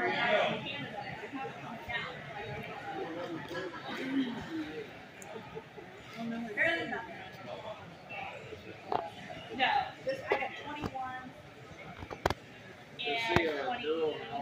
No, this, I got 21 and 22.